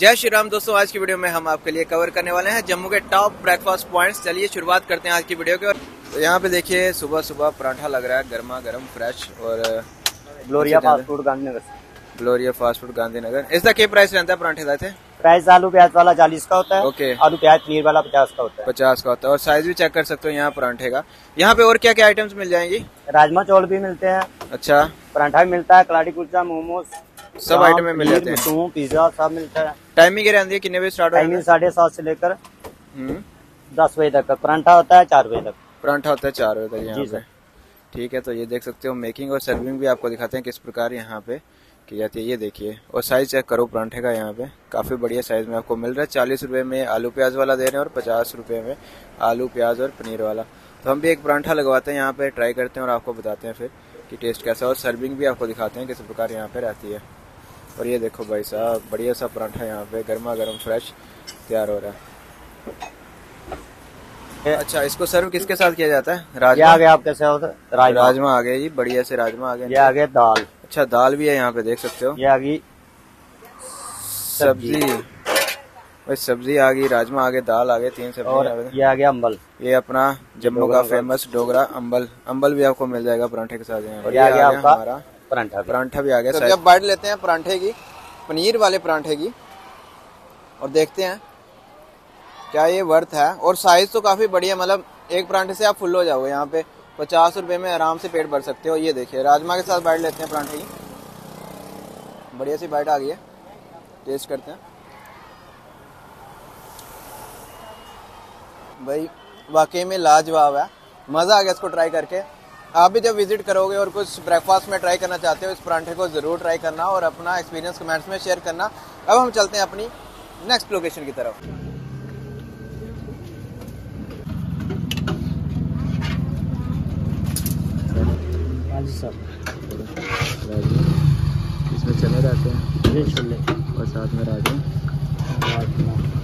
जय श्री राम दोस्तों आज की वीडियो में हम आपके लिए कवर करने वाले हैं जम्मू के टॉप ब्रेकफास्ट पॉइंट्स चलिए शुरुआत करते हैं आज की वीडियो की और तो यहाँ पे देखिए सुबह सुबह पराठा लग रहा है गर्मा गर्म फ्रेश और Gloria fast food Gandhinagar Gloria fast food Gandhinagar. इसका क्या प्राइस रहता है पराठे का प्राइस आलू प्याज वाला चालीस का होता है ओके। आलू प्याज पनीर वाला पचास का होता है। पचास का होता है। और साइज़ भी चेक कर सकते हो यहाँ पराठे का। यहाँ पे और क्या क्या आइटम्स मिल जाएँगी? राजमा चावल भी मिलते हैं। अच्छा। पराठा भी मिलता है कलाड़ी कुलचा मोमोज। सब आइटम में मिल जाते हैं। पिज्जा सब मिलता है। टाइमिंग क्या रहती है? कितने बजे स्टार्ट हो टाइमिंग साढ़े सात से लेकर हम्म। दस बजे तक। परांठा होता है चार बजे तक। पराठा होता है चार बजे तक यहाँ पे। ठीक है तो ये देख सकते हो मेकिंग और सर्विंग भी आपको दिखाते हैं किस प्रकार यहाँ पे की जाती है। ये देखिए और साइज़ चेक करो परांठे का यहाँ पे। काफ़ी बढ़िया साइज़ में आपको मिल रहा है। चालीस रुपए में आलू प्याज वाला दे रहे हैं और पचास रुपए में आलू प्याज और पनीर वाला। तो हम भी एक परांठा लगवाते हैं यहाँ पे ट्राई करते हैं और आपको बताते हैं फिर कि टेस्ट कैसा और सर्विंग भी आपको दिखाते हैं किस प्रकार यहाँ पे रहती है। और ये देखो भाई साहब बढ़िया सा पराठा यहाँ पे गर्मा गर्म फ्रेश तैयार हो रहा है। अच्छा इसको सर्व किसके साथ किया जाता है? राजमा? आ गया आपके साथ राजमा। राजमा आ गया जी बढ़िया से राजमा आ ये गया आ गया दाल। अच्छा दाल भी है यहाँ पे देख सकते हो। ये आ गई सब्ज़ी। भाई सब्ज़ी आ गई राजमा आ गए दाल आ गए तीन सब्ज़ी और ये आ गया अम्बल ये अपना जम्मू का फ़ेमस डोगरा अंबल। अंबल भी आपको मिल जाएगा परांठे के साथ यहाँ और ये आ गया हमारा पराठा। परांठा भी आ गया जब बाइट लेते हैं परांठे की पनीर वाले परांठे की और देखते हैं क्या ये वर्थ है। और साइज़ तो काफ़ी बढ़िया मतलब एक परांठे से आप फुल हो जाओगे यहाँ पे। पचास रुपए में आराम से पेट भर सकते हो। ये देखिए राजमा के साथ बाइट लेते हैं परांठे की। बढ़िया सी बाइट आ गई है। टेस्ट करते हैं। भाई वाकई में लाजवाब है। मज़ा आ गया इसको ट्राई करके। आप भी जब विज़िट करोगे और कुछ ब्रेकफास्ट में ट्राई करना चाहते हो इस परांठे को ज़रूर ट्राई करना और अपना एक्सपीरियंस कमेंट्स में शेयर करना। अब हम चलते हैं अपनी नेक्स्ट लोकेशन की तरफ़। इसमें चने रहते हैं। और साथ में राजमा। राजमा।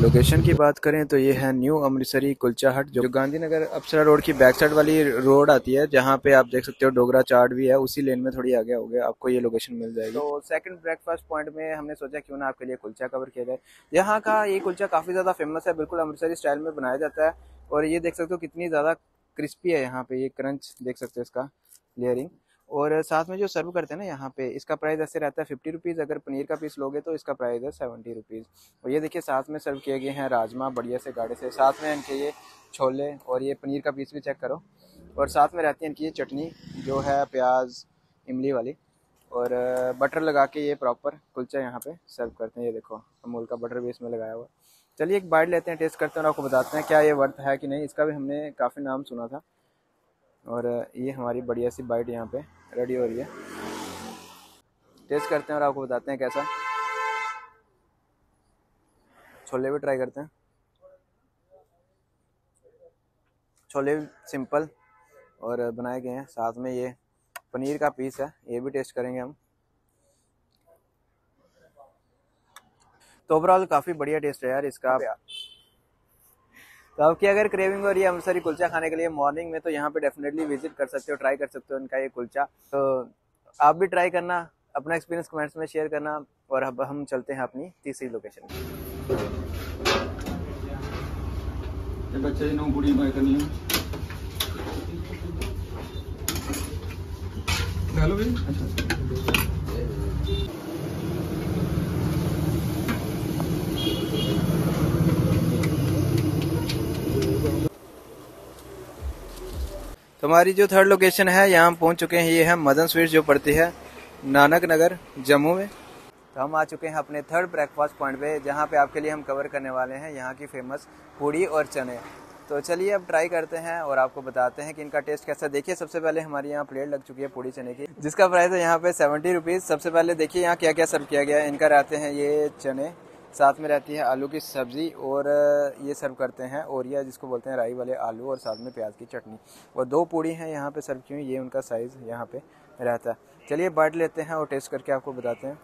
लोकेशन की बात करें तो ये है न्यू अमृतसरी कुलचा हट जो गांधीनगर अप्सरा रोड की बैक साइड वाली रोड आती है, जहाँ पे आप देख सकते हो डोगरा चाट भी है, उसी लेन में थोड़ी आगे हो गया आपको ये लोकेशन मिल जाएगी। तो सेकंड ब्रेकफास्ट पॉइंट में हमने सोचा क्यों ना आपके लिए कुलचा कवर किया जाए। यहाँ का ये कुलचा काफ़ी ज़्यादा फ़ेमस है, बिल्कुल अमृतसरी स्टाइल में बनाया जाता है, और ये देख सकते हो कितनी ज़्यादा क्रिस्पी है यहाँ पे, ये क्रंच देख सकते हो इसका लेयरिंग और साथ में जो सर्व करते हैं ना यहाँ पे, इसका प्राइस ऐसे रहता है फिफ्टी रुपीज़ अगर पनीर का पीस लोगे तो इसका प्राइस है सेवेंटी रुपीज़ और ये देखिए साथ में सर्व किए गए हैं राजमा बढ़िया से गाढ़े से। साथ में इनके ये छोले और ये पनीर का पीस भी चेक करो। और साथ में रहती है इनकी ये चटनी, जो है प्याज, इमली वाली। और बटर लगा के ये प्रॉपर कुलचा यहाँ पे सर्व करते हैं। ये देखो, अमूल का बटर भी इसमें लगाया हुआ चलिए एक बाइट लेते हैं टेस्ट करते हैं और आपको बताते हैं क्या ये वर्थ है कि नहीं। इसका भी हमने काफ़ी नाम सुना था। और ये हमारी बढ़िया सी बाइट यहाँ पे रेडी हो रही है। टेस्ट करते हैं और आपको बताते हैं कैसा। छोले भी ट्राई करते हैं। छोले सिंपल और बनाए गए हैं। साथ में ये पनीर का पीस है, ये भी टेस्ट करेंगे हम। तो ओवरऑल काफ़ी बढ़िया टेस्ट है यार इसका। तो आपकी अगर क्रेविंग हो रही है अमृतसरी कुलचा खाने के लिए मॉर्निंग में तो यहाँ पे डेफिनेटली विज़िट कर सकते हो ट्राई कर सकते हो इनका ये कुलचा। तो आप भी ट्राई करना अपना एक्सपीरियंस कमेंट्स में शेयर करना और अब हम चलते हैं अपनी तीसरी लोकेशन में हेलो भाई। अच्छा। तो हमारी जो थर्ड लोकेशन है, यहाँ हम पहुँच चुके हैं। ये है मदन स्वीट जो पड़ती है नानक नगर, जम्मू में। तो हम आ चुके हैं अपने थर्ड ब्रेकफास्ट पॉइंट पे, जहाँ पे आपके लिए हम कवर करने वाले हैं यहाँ की फ़ेमस पूड़ी और चने। तो चलिए अब ट्राई करते हैं और आपको बताते हैं कि इनका टेस्ट कैसा। देखिए, सबसे पहले हमारी यहाँ प्लेट लग चुकी है पूड़ी चने की, जिसका प्राइस है यहाँ पे सेवेंटी रुपीज़ सबसे पहले देखिए यहाँ क्या क्या सर्व किया गया है। इनका रहते हैं ये चने। साथ में रहती है आलू की सब्ज़ी और ये सर्व करते हैं ओरिया, जिसको बोलते हैं राई वाले आलू और साथ में प्याज की चटनी। और दो पूड़ी हैं यहाँ पे सर्व की हुई, ये उनका साइज़ यहाँ पे रहता है। चलिए बाइट लेते हैं और टेस्ट करके आपको बताते हैं।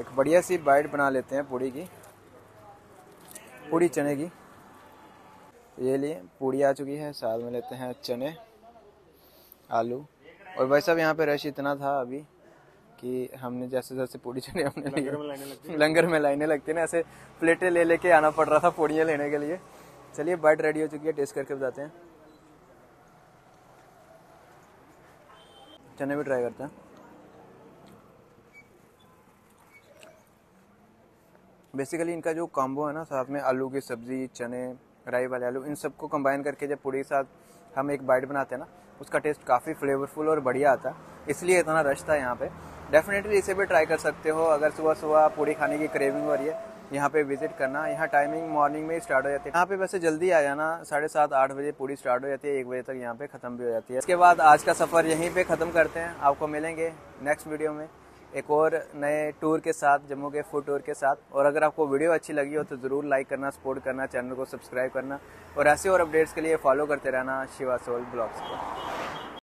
एक बढ़िया सी बाइट बना लेते हैं पूड़ी की। पूड़ी चने की। ये लिए पूड़ी आ चुकी है, साथ में लेते हैं चने, आलू। और भाई साहब, यहाँ पे रश इतना था अभी। कि हमने जैसे जैसे पूड़ी चने हमने लिए लंगर में लाइनें लगती है। ना ऐसे प्लेटें ले लेके आना पड़ रहा था पूड़ियाँ लेने के लिए। चलिए बर्ड रेडी हो चुकी है टेस्ट करके बताते हैं। चने भी ट्राई करते हैं। बेसिकली इनका जो कॉम्बो है ना साथ में आलू की सब्ज़ी चने राई वाले आलू इन सबको कंबाइन करके जब पूड़ी के साथ हम एक बाइट बनाते हैं ना उसका टेस्ट काफ़ी फ्लेवरफुल और बढ़िया आता है। इसलिए इतना रश था यहाँ पे। डेफिनेटली इसे भी ट्राई कर सकते हो। अगर सुबह सुबह पूड़ी खाने की क्रेविंग हो रही है, यहाँ पे विज़िट करना। यहाँ टाइमिंग मॉर्निंग में ही स्टार्ट हो जाती है। यहाँ पे वैसे जल्दी आ जाना, साढ़े सात, आठ बजे पूरी स्टार्ट हो जाती है, एक बजे तक यहाँ पे ख़त्म भी हो जाती है। इसके बाद आज का सफ़र यहीं पे ख़त्म करते हैं। आपको मिलेंगे नेक्स्ट वीडियो में एक और नए टूर के साथ, जम्मू के फ़ूड टूर के साथ। और अगर आपको वीडियो अच्छी लगी हो तो ज़रूर लाइक करना सपोर्ट करना चैनल को सब्सक्राइब करना। और ऐसे और अपडेट्स के लिए फॉलो करते रहना शिवा सोल ब्लॉग्स को।